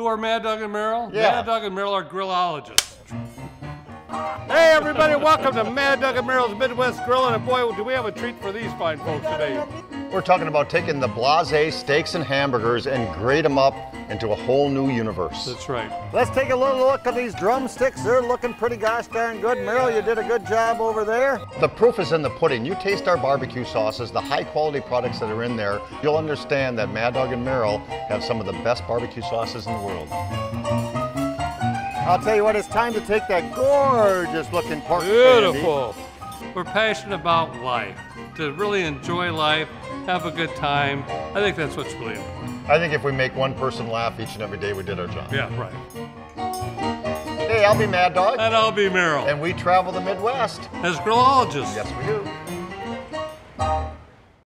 Who are Mad Dog and Merrill? Yeah. Mad Dog and Merrill are grillologists. Hey everybody, welcome to Mad Dog and Merrill's Midwest Grill. and boy, do we have a treat for these fine folks today. We're talking about taking the blase steaks and hamburgers and grade them up into a whole new universe. That's right. Let's take a little look at these drumsticks. They're looking pretty gosh darn good. Merrill, you did a good job over there. The proof is in the pudding. You taste our barbecue sauces, the high quality products that are in there, you'll understand that Mad Dog and Merrill have some of the best barbecue sauces in the world. I'll tell you what, it's time to take that gorgeous looking pork. Beautiful. We're passionate about life, to really enjoy life, have a good time. I think that's what's really important. I think if we make one person laugh each and every day, we did our job. Yeah, right. Hey, I'll be Mad Dog, And I'll be Merrill and we travel the Midwest. as grillologists. Yes, we do.